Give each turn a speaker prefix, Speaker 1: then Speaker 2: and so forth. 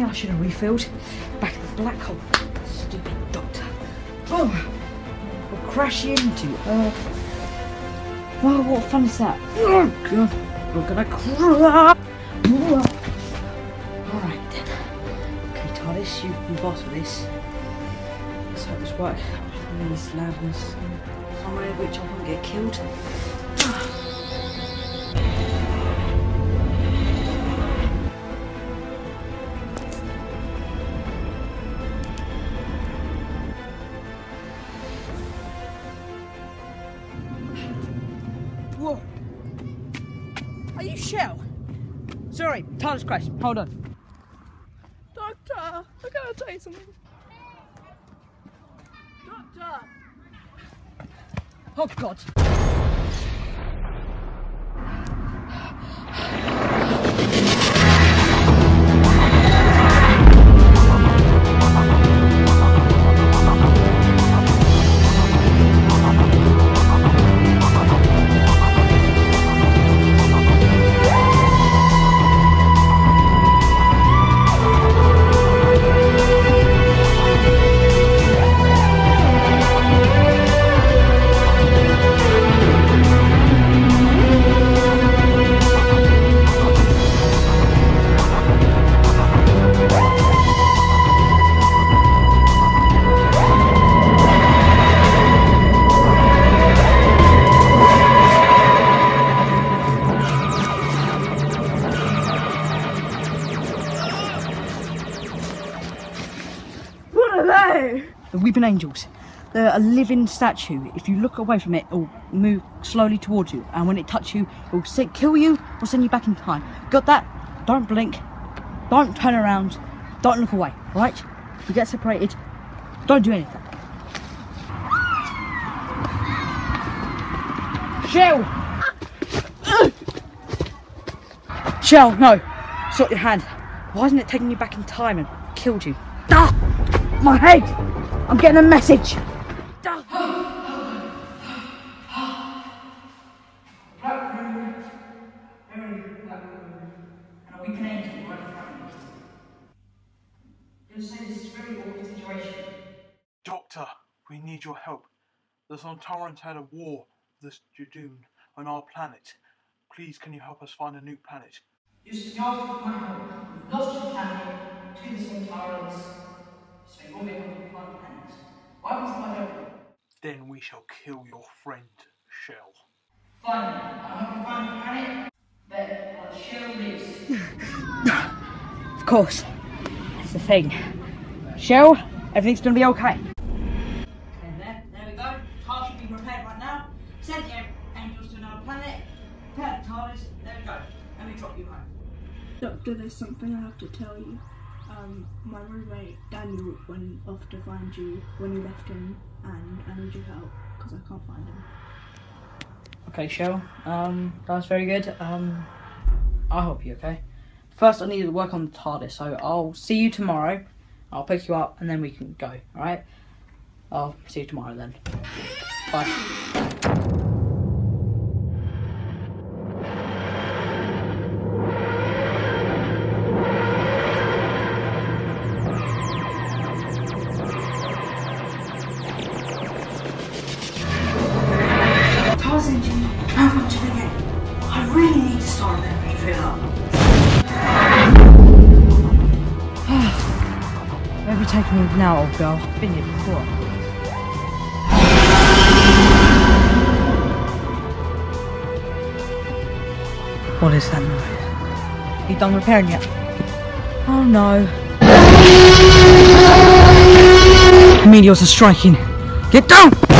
Speaker 1: I should have refilled. Back in the black hole. Stupid doctor. Oh, we'll crash into Earth. Oh, what fun is that? Oh, God. We're gonna crash. Alright then. Okay, TARDIS, you can with this. Let's hope this works. Please land in somewhere which I won't get killed. Chell? Sorry, TARDIS crash. Hold on.
Speaker 2: Doctor, I gotta tell you something. Doctor!
Speaker 1: Oh God. The Weeping Angels. They're a living statue. If you look away from it, it'll move slowly towards you. And when it touches you, it'll say, kill you or send you back in time. Got that? Don't blink. Don't turn around. Don't look away. Right? If you get separated, don't do anything. Chell! Chell, no. Sort your hand. Why isn't it taking you back in time and killed you? Ah! My head! I'm getting a message!
Speaker 3: Doctor, we need your help. The Sontarans had a war with the Judoon on our planet. Please, can you help us find a new planet?
Speaker 1: You started with my help. You've lost your planet to the Sontarans.
Speaker 3: Then we shall kill your friend, Chell.
Speaker 1: Finally, I hope you find a planet that our shell lives. of course. That's the thing. Chell, everything's gonna be okay. Okay, there, there we go. TARDIS should be repaired right now. Send the angels to another planet. Prepare the TARDIS. There we go. Let me drop you home.
Speaker 2: Doctor, there's something I have to tell you. Um, my roommate Daniel went off to find you when you left him, and I need your help because I can't find him.
Speaker 1: Okay, Chell. Um, that's very good. Um, I'll help you, okay? First, I need to work on the TARDIS, so I'll see you tomorrow. I'll pick you up, and then we can go, alright? I'll see you tomorrow then. Bye. Where have you taken me now, old girl? I've Been here before. What is that noise? You done repairing yet? Oh no. Meteors are striking. Get down!